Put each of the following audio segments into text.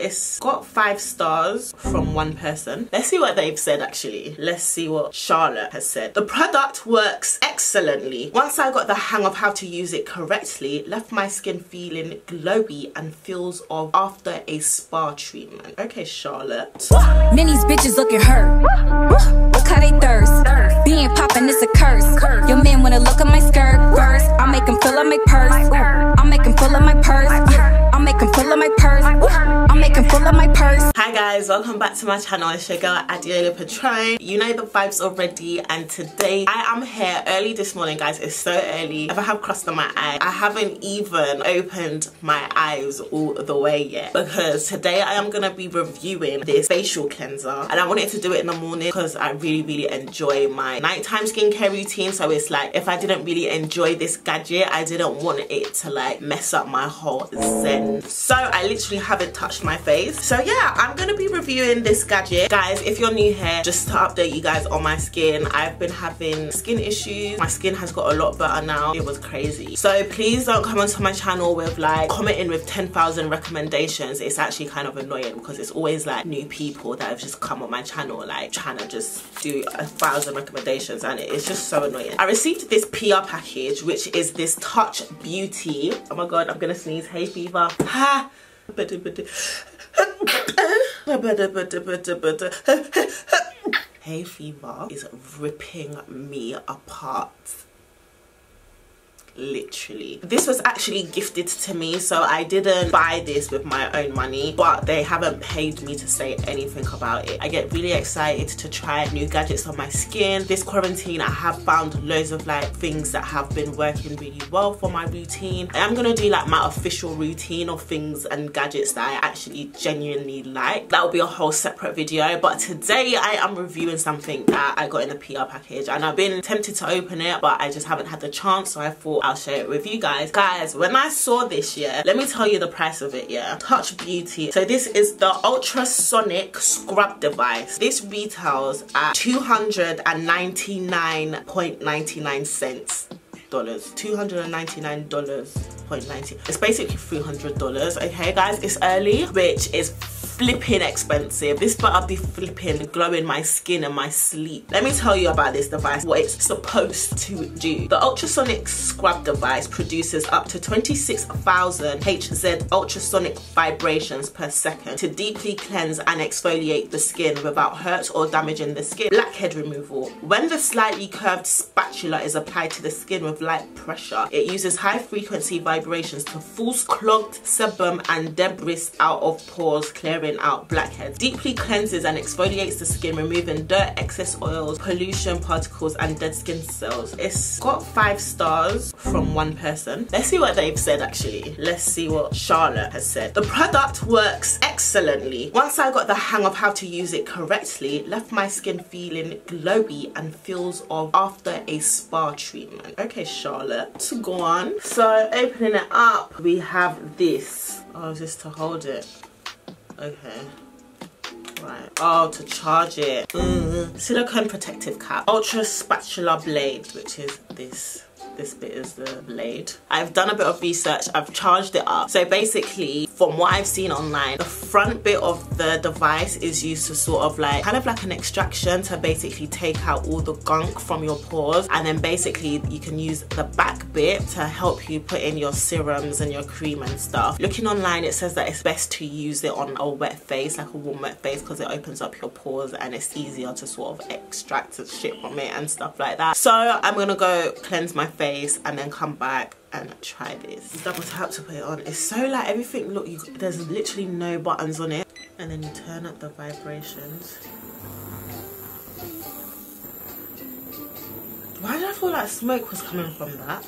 It's got five stars from one person. Let's see what they've said actually. Let's see what Charlotte has said. The product works excellently. Once I got the hang of how to use it correctly, left my skin feeling glowy and feels of after a spa treatment. Okay, Charlotte. Many's bitches looking hurt. Look how they thirst. Being poppin' is a curse. Your man wanna look at my skirt first. I'll make him fill up my purse. I'll make him fill up my purse. I'll make him fill up my purse. Him fill up my purse. Hi guys, welcome back to my channel. It's your girl Adeola Patronne. You know the vibes already and today I am here early this morning guys. It's so early. If I have crust on my eye, I haven't even opened my eyes all the way yet because today I am going to be reviewing this facial cleanser and I wanted to do it in the morning because I really really enjoy my nighttime skincare routine so it's like if I didn't really enjoy this gadget I didn't want it to like mess up my whole zen. So I literally haven't touched my face. So yeah, I'm gonna be reviewing this gadget. Guys, if you're new here, just to update you guys on my skin, I've been having skin issues. My skin has got a lot better now. It was crazy. So please don't come onto my channel with like commenting with 10,000 recommendations. It's actually kind of annoying because it's always like new people that have just come on my channel like trying to just do a thousand recommendations and it's just so annoying. I received this PR package which is this Touch Beauty. Oh my god, I'm gonna sneeze. Hay fever. Ha! Hay fever is ripping me apart literally. This was actually gifted to me so i didn't buy this with my own money but they haven't paid me to say anything about it. I get really excited to try new gadgets on my skin. This quarantine i have found loads of like things that have been working really well for my routine. I'm gonna do like my official routine of things and gadgets that i actually genuinely like. That will be a whole separate video but today i am reviewing something that i got in the pr package and i've been tempted to open it but i just haven't had the chance so i thought I'll share it with you guys. Guys, when I saw this, yeah, let me tell you the price of it, yeah. Touch Beauty. So this is the ultrasonic scrub device. This retails at 299.99 cents dollars 299 dollars 0.90 it's basically 300 dollars okay guys it's early which is flipping expensive. This better be flipping glowing my skin and my sleep. Let me tell you about this device, what it's supposed to do. The ultrasonic scrub device produces up to 26,000 Hz ultrasonic vibrations per second to deeply cleanse and exfoliate the skin without hurt or damaging the skin. Blackhead removal. When the slightly curved spatula is applied to the skin with light pressure, it uses high frequency vibrations to force clogged sebum and debris out of pores, clearing out blackheads. Deeply cleanses and exfoliates the skin, removing dirt, excess oils, pollution, particles, and dead skin cells. It's got five stars from one person. Let's see what they've said actually. Let's see what Charlotte has said. The product works excellently. Once I got the hang of how to use it correctly, left my skin feeling glowy and feels of after a spa treatment. Okay, Charlotte, to go on. So opening it up, we have this. Oh, just to hold it. Okay. Right. Oh, to charge it. Mm. Silicone protective cap. Ultra spatula blade, which is this this bit is the blade. I've done a bit of research, I've charged it up. So basically, from what I've seen online, the front bit of the device is used to sort of like, kind of like an extraction to basically take out all the gunk from your pores. And then basically you can use the back bit to help you put in your serums and your cream and stuff. Looking online, it says that it's best to use it on a wet face, like a warm wet face, because it opens up your pores and it's easier to sort of extract the shit from it and stuff like that. So I'm gonna go cleanse my face face and then come back and try this. Double tap to put it on. It's so like everything look you there's literally no buttons on it. And then you turn up the vibrations. Why did I feel like smoke was coming from that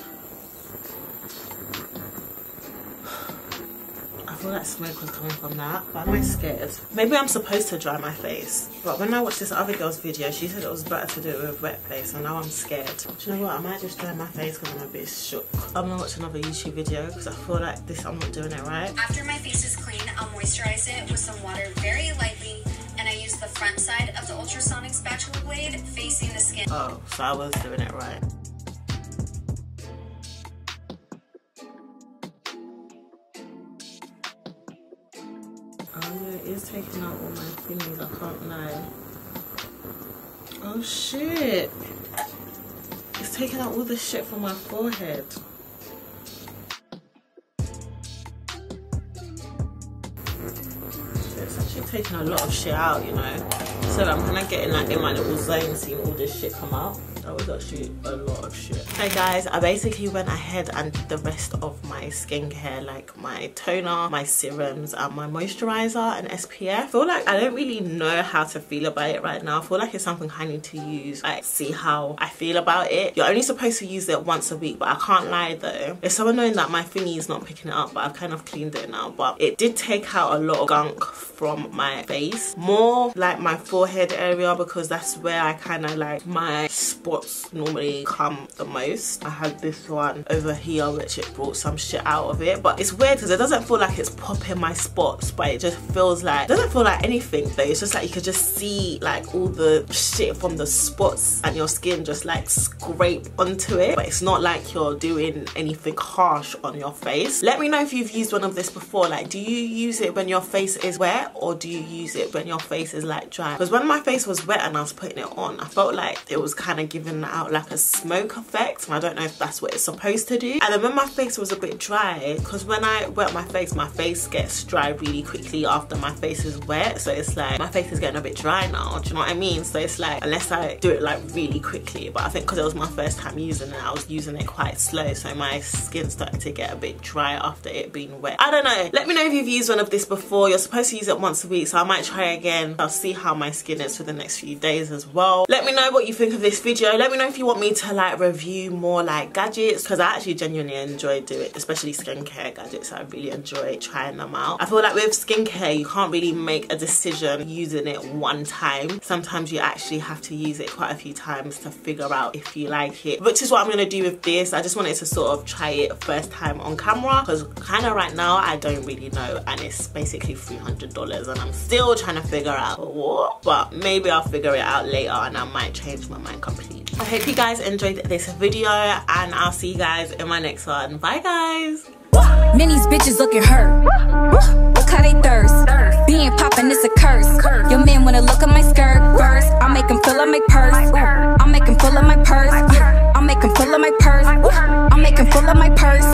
feel like smoke was coming from that, but I'm scared. Maybe I'm supposed to dry my face. But when I watched this other girl's video, she said it was better to do it with wet face, and now I'm scared. Do you know what? I might just dry my face because I'm a bit shook. I'm gonna watch another YouTube video because I feel like this, I'm not doing it right. After my face is clean, I'll moisturize it with some water very lightly and I use the front side of the ultrasonic spatula blade facing the skin. Oh, so I was doing it right. Oh shit. It's taking out all the shit from my forehead. It's actually taking a lot of shit out, you know. So I'm kind of getting like in my little zone seeing all this shit come out that was actually a lot of shit. Hey guys i basically went ahead and did the rest of my skincare like my toner my serums and my moisturizer and spf i feel like i don't really know how to feel about it right now. I feel like it's something i need to use like see how i feel about it. You're only supposed to use it once a week but i can't lie though. It's so annoying that my thingy is not picking it up but i've kind of cleaned it now. But it did take out a lot of gunk from my face. More like my forehead area because that's where i kind of like my spot spots normally come the most. I had this one over here which it brought some shit out of it but it's weird because it doesn't feel like it's popping my spots but it just feels like, it doesn't feel like anything though. It's just like you could just see like all the shit from the spots and your skin just like scrape onto it but it's not like you're doing anything harsh on your face. Let me know if you've used one of this before like do you use it when your face is wet or do you use it when your face is like dry? Because when my face was wet and I was putting it on I felt like it was kind of giving giving out like a smoke effect and I don't know if that's what it's supposed to do. And then when my face was a bit dry, because when I wet my face, my face gets dry really quickly after my face is wet. So it's like my face is getting a bit dry now, do you know what I mean? So it's like, unless I do it like really quickly, but I think because it was my first time using it, I was using it quite slow. So my skin started to get a bit dry after it being wet. I don't know. Let me know if you've used one of this before. You're supposed to use it once a week, so I might try again. I'll see how my skin is for the next few days as well. Let me know what you think of this video let me know if you want me to like review more like gadgets because I actually genuinely enjoy doing it especially skincare gadgets I really enjoy trying them out. I feel like with skincare you can't really make a decision using it one time. Sometimes you actually have to use it quite a few times to figure out if you like it which is what I'm gonna do with this. I just wanted to sort of try it first time on camera because kind of right now I don't really know and it's basically $300 and I'm still trying to figure out what but maybe I'll figure it out later and I might change my mind completely I hope you guys enjoyed this video and I'll see you guys in my next one. Bye guys. Minnie's bitches looking hurt. Look how they thirst. Being poppin' is a curse. Your man wanna look at my skirt first. I make him fill up my purse. I make him fill up my purse. I make him fill up my purse. I make them fill up my purse.